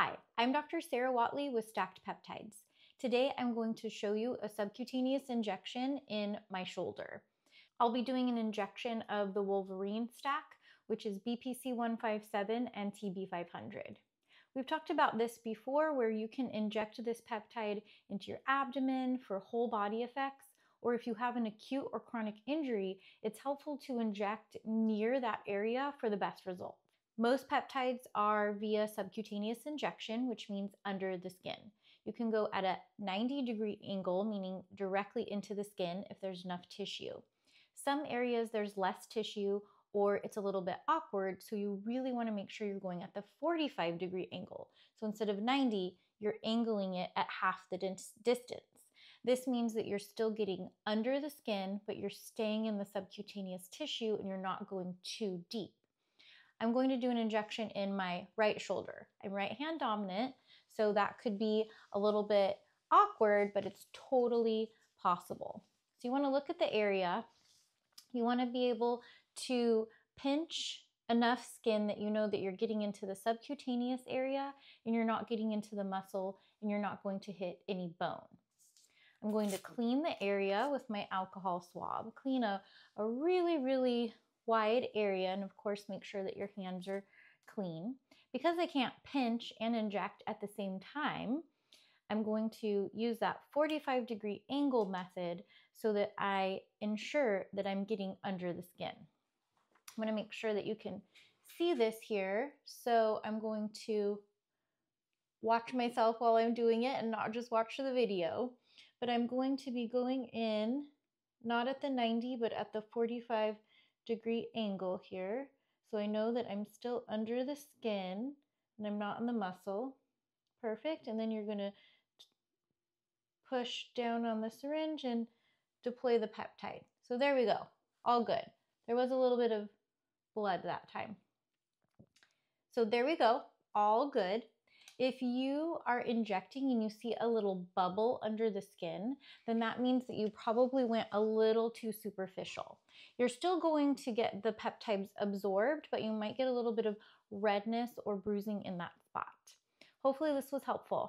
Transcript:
Hi, I'm Dr. Sara Whatley with Stacked Peptides. Today I'm going to show you a subcutaneous injection in my shoulder. I'll be doing an injection of the Wolverine stack, which is BPC 157 and TB 500. We've talked about this before where you can inject this peptide into your abdomen for whole body effects, or if you have an acute or chronic injury, it's helpful to inject near that area for the best results. Most peptides are via subcutaneous injection, which means under the skin. You can go at a 90 degree angle, meaning directly into the skin if there's enough tissue. Some areas there's less tissue or it's a little bit awkward, so you really want to make sure you're going at the 45 degree angle. So instead of 90, you're angling it at half the distance. This means that you're still getting under the skin, but you're staying in the subcutaneous tissue and you're not going too deep. I'm going to do an injection in my right shoulder. I'm right hand dominant, so that could be a little bit awkward, but it's totally possible. So you want to look at the area. You want to be able to pinch enough skin that you know that you're getting into the subcutaneous area and you're not getting into the muscle and you're not going to hit any bone. I'm going to clean the area with my alcohol swab. Clean a, a really, really wide area and of course make sure that your hands are clean. Because I can't pinch and inject at the same time, I'm going to use that 45 degree angle method so that I ensure that I'm getting under the skin. I'm to make sure that you can see this here. So I'm going to watch myself while I'm doing it and not just watch the video. But I'm going to be going in, not at the 90, but at the 45 degree angle here. So I know that I'm still under the skin and I'm not in the muscle. Perfect. And then you're going to push down on the syringe and deploy the peptide. So there we go. All good. There was a little bit of blood that time. So there we go. All good. If you are injecting and you see a little bubble under the skin, then that means that you probably went a little too superficial. You're still going to get the peptides absorbed, but you might get a little bit of redness or bruising in that spot. Hopefully this was helpful.